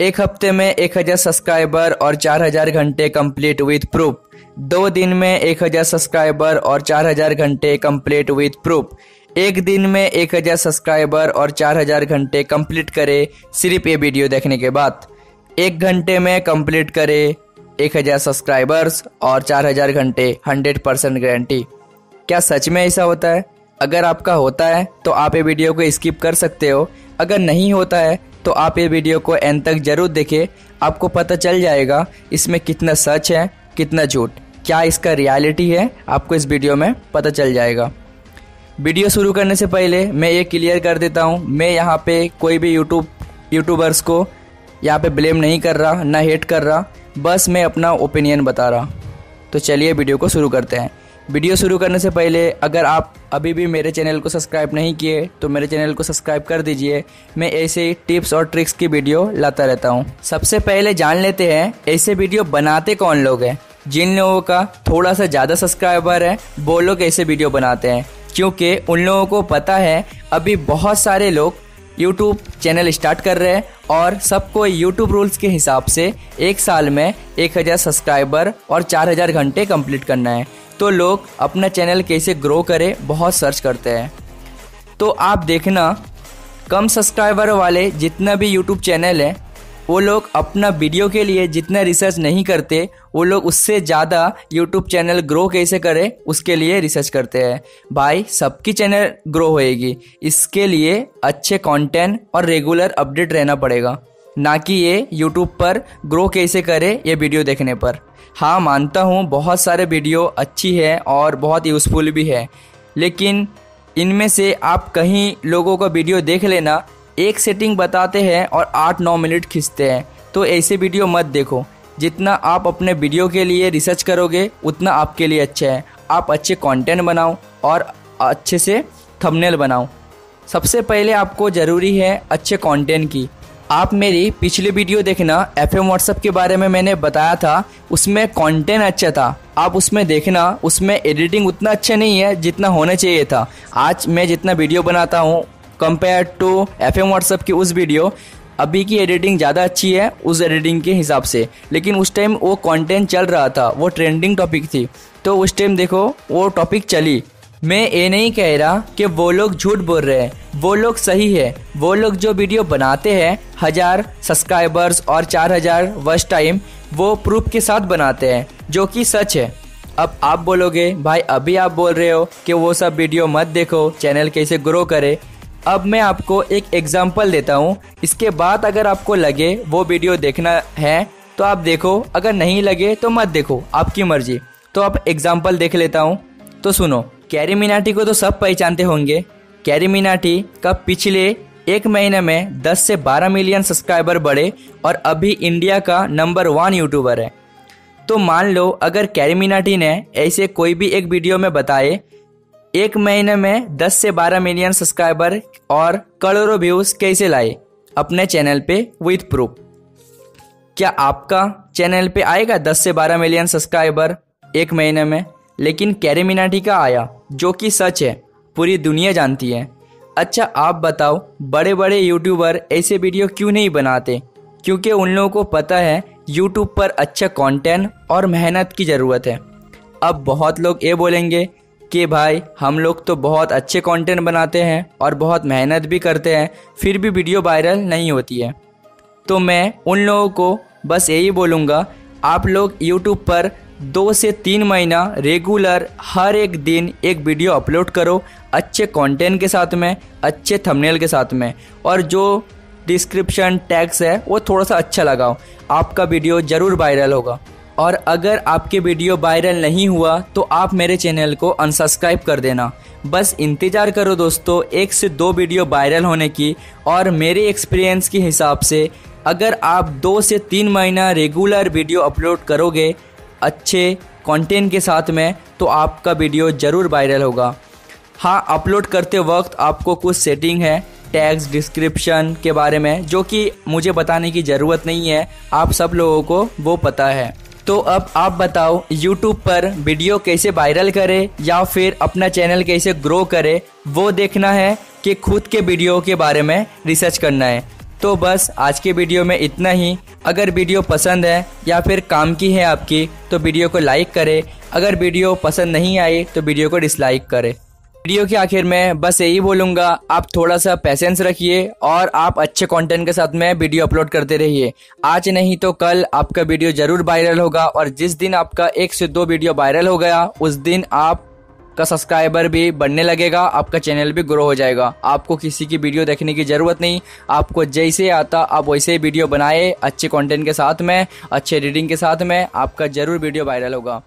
एक हफ़्ते में एक हज़ार सब्सक्राइबर और चार हज़ार घंटे कंप्लीट विथ प्रूफ दो दिन में एक हज़ार सब्सक्राइबर और चार हज़ार घंटे कंप्लीट विथ प्रूफ एक दिन में एक हज़ार सब्सक्राइबर और चार हज़ार घंटे कंप्लीट करे सिर्फ़ ये वीडियो देखने के बाद. एक घंटे में कंप्लीट करे एक हज़ार सब्सक्राइबर्स और चार हज़ार घंटे हंड्रेड परसेंट गारंटी क्या सच में ऐसा होता है? अगर आपका होता है तो आप ये वीडियो को स्किप कर सकते हो. अगर नहीं होता है तो आप ये वीडियो को एंड तक ज़रूर देखें। आपको पता चल जाएगा इसमें कितना सच है, कितना झूठ। क्या इसका रियलिटी है, आपको इस वीडियो में पता चल जाएगा। वीडियो शुरू करने से पहले मैं ये क्लियर कर देता हूँ, मैं यहाँ पे कोई भी यूट्यूब यूट्यूबर्स को यहाँ पे ब्लेम नहीं कर रहा, ना हेट कर रहा, बस मैं अपना ओपिनियन बता रहा। तो चलिए वीडियो को शुरू करते हैं। वीडियो शुरू करने से पहले, अगर आप अभी भी मेरे चैनल को सब्सक्राइब नहीं किए तो मेरे चैनल को सब्सक्राइब कर दीजिए। मैं ऐसे ही टिप्स और ट्रिक्स की वीडियो लाता रहता हूँ। सबसे पहले जान लेते हैं, ऐसे वीडियो बनाते कौन लोग हैं? जिन लोगों का थोड़ा सा ज़्यादा सब्सक्राइबर है, वो लोग ऐसे वीडियो बनाते हैं। क्योंकि उन लोगों को पता है, अभी बहुत सारे लोग यूट्यूब चैनल स्टार्ट कर रहे हैं और सबको यूट्यूब रूल्स के हिसाब से एक साल में एक हज़ार सब्सक्राइबर और चार हज़ार घंटे कंप्लीट करना है। तो लोग अपना चैनल कैसे ग्रो करे, बहुत सर्च करते हैं। तो आप देखना, कम सब्सक्राइबर वाले जितना भी यूट्यूब चैनल है, वो लोग अपना वीडियो के लिए जितना रिसर्च नहीं करते, वो लोग उससे ज़्यादा यूट्यूब चैनल ग्रो कैसे करे, उसके लिए रिसर्च करते हैं। भाई, सबकी चैनल ग्रो होएगी। इसके लिए अच्छे कंटेंट और रेगुलर अपडेट रहना पड़ेगा। ना कि ये यूट्यूब पर ग्रो कैसे करे ये वीडियो देखने पर। हाँ मानता हूँ, बहुत सारे वीडियो अच्छी है और बहुत यूज़फुल भी है। लेकिन इनमें से आप कहीं लोगों का वीडियो देख लेना, एक सेटिंग बताते हैं और आठ नौ मिनट खींचते हैं। तो ऐसे वीडियो मत देखो। जितना आप अपने वीडियो के लिए रिसर्च करोगे, उतना आपके लिए अच्छा है। आप अच्छे कंटेंट बनाओ और अच्छे से थंबनेल बनाओ। सबसे पहले आपको ज़रूरी है अच्छे कंटेंट की। आप मेरी पिछली वीडियो देखना एफ़ एम व्हाट्सअप के बारे में मैंने बताया था, उसमें कंटेंट अच्छा था। आप उसमें देखना, उसमें एडिटिंग उतना अच्छा नहीं है जितना होना चाहिए था। आज मैं जितना वीडियो बनाता हूँ compare to F M WhatsApp की उस वीडियो, अभी की एडिटिंग ज़्यादा अच्छी है उस एडिटिंग के हिसाब से। लेकिन उस टाइम वो कंटेंट चल रहा था, वो ट्रेंडिंग टॉपिक थी। तो उस टाइम देखो, वो टॉपिक चली। मैं ये नहीं कह रहा कि वो लोग झूठ बोल रहे हैं। वो लोग सही है। वो लोग जो वीडियो बनाते हैं, हज़ार सब्सक्राइबर्स और चार हज़ार वर्ष टाइम वो प्रूफ के साथ बनाते हैं, जो कि सच है। अब आप बोलोगे, भाई, अभी आप बोल रहे हो कि वो सब वीडियो मत देखो चैनल कैसे ग्रो करे? अब मैं आपको एक एग्ज़ाम्पल देता हूँ। इसके बाद अगर आपको लगे वो वीडियो देखना है तो आप देखो। अगर नहीं लगे तो मत देखो, आपकी मर्ज़ी। तो आप एग्ज़ाम्पल देख लेता हूँ। तो सुनो कैरी मिनाटी को तो सब पहचानते होंगे। कैरी मिनाटी का पिछले एक महीने में 10 से 12 मिलियन सब्सक्राइबर बढ़े और अभी इंडिया का नंबर वन यूट्यूबर है। तो मान लो, अगर कैरी मिनाटी ने ऐसे कोई भी एक वीडियो में बताए, एक महीने में 10 से 12 मिलियन सब्सक्राइबर और करोड़ों व्यूज़ कैसे लाए? अपने चैनल पे विथ प्रूफ। क्या आपका चैनल पे आएगा 10 से 12 मिलियन सब्सक्राइबर एक महीने में? लेकिन कैरेमिनाटी का आया। जो कि सच है, पूरी दुनिया जानती है। अच्छा आप बताओ बड़े बड़े यूट्यूबर ऐसे वीडियो क्यों नहीं बनाते? क्योंकि उन लोगों को पता है यूट्यूब पर अच्छा कंटेंट और मेहनत की ज़रूरत है। अब बहुत लोग ये बोलेंगे कि भाई, हम लोग तो बहुत अच्छे कंटेंट बनाते हैं और बहुत मेहनत भी करते हैं, फिर भी वीडियो वायरल नहीं होती है। तो मैं उन लोगों को बस यही बोलूँगा, आप लोग यूट्यूब पर दो से तीन महीना रेगुलर हर एक दिन एक वीडियो अपलोड करो, अच्छे कंटेंट के साथ में, अच्छे थंबनेल के साथ में। और जो डिस्क्रिप्शन टैग्स है, वो थोड़ा सा अच्छा लगाओ। आपका वीडियो ज़रूर वायरल होगा। और अगर आपके वीडियो वायरल नहीं हुआ तो आप मेरे चैनल को अनसब्सक्राइब कर देना। बस इंतज़ार करो दोस्तों, एक से दो वीडियो वायरल होने की और मेरे एक्सपीरियंस के हिसाब से अगर आप दो से तीन महीना रेगुलर वीडियो अपलोड करोगे अच्छे कंटेंट के साथ में तो आपका वीडियो ज़रूर वायरल होगा। हाँ अपलोड करते वक्त आपको कुछ सेटिंग है टैग्स डिस्क्रिप्शन के बारे में, जो कि मुझे बताने की ज़रूरत नहीं है, आप सब लोगों को वो पता है। तो अब आप बताओ, YouTube पर वीडियो कैसे वायरल करे, या फिर अपना चैनल कैसे ग्रो करे, वो देखना है कि खुद के वीडियो के बारे में रिसर्च करना है। तो बस आज के वीडियो में इतना ही। अगर वीडियो पसंद है या फिर काम की है आपकी तो वीडियो को लाइक करें। अगर वीडियो पसंद नहीं आई तो वीडियो को डिसलाइक करें। वीडियो के आखिर में बस यही बोलूँगा, आप थोड़ा सा पैसेंस रखिए और आप अच्छे कंटेंट के साथ में वीडियो अपलोड करते रहिए। आज नहीं तो कल आपका वीडियो ज़रूर वायरल होगा और जिस दिन आपका एक से दो वीडियो वायरल हो गया, उस दिन आप का सब्सक्राइबर भी बढ़ने लगेगा, आपका चैनल भी ग्रो हो जाएगा। आपको किसी की वीडियो देखने की ज़रूरत नहीं। आपको जैसे आता, आप वैसे ही वीडियो बनाए, अच्छे कॉन्टेंट के साथ में, अच्छे रीडिंग के साथ में आपका ज़रूर वीडियो वायरल होगा।